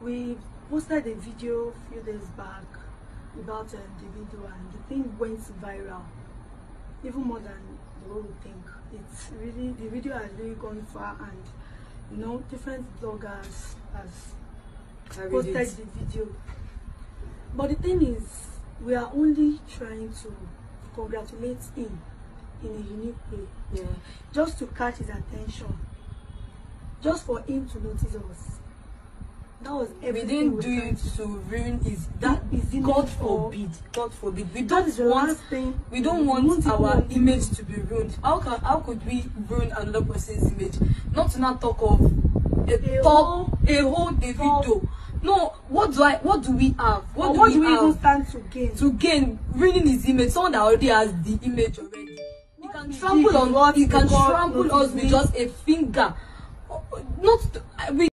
We posted a video a few days back about um, the video and the thing went viral even more than the way we think. It's really the video has really gone far and you know different bloggers has posted it. the video. But the thing is we are only trying to congratulate him in a unique way. Yeah. Just to catch his attention. Just for him to notice us. That was We everything didn't do it to ruin his that image God or- forbid. God forbid. We don't is want thing we don't we want our image do. to be ruined. How can how could we ruin another person's image? Not to not talk of a, A top whole- a whole Davido. No, what do I what do we have? What Or do what we do we have even stand to gain? to gain ruining his image? Someone that already has the image already. He can we trample on he can trample us with just a finger. We